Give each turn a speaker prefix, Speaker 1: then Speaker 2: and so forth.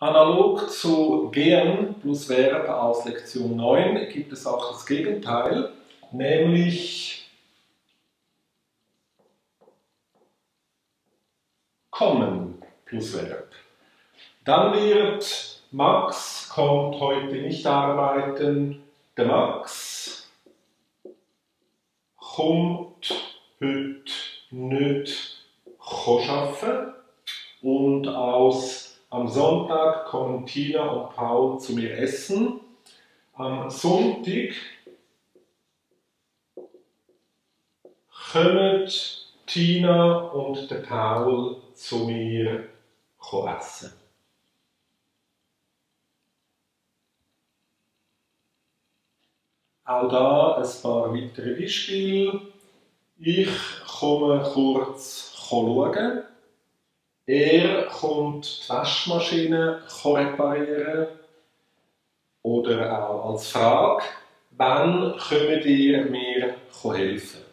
Speaker 1: Analog zu gehen plus Verb aus Lektion 9 gibt es auch das Gegenteil, nämlich kommen plus Verb. Dann wird Max kommt heute nicht arbeiten, der Max kommt heute nicht arbeiten und aus am Sonntag kommen Tina und Paul zu mir essen. Am Sonntag kommen Tina und der Paul zu mir essen. Auch da ein paar weitere Beispiele. Ich komme kurz schauen. Er kommt die Waschmaschine reparieren. Oder auch als Frage, wann könnt ihr mir helfen?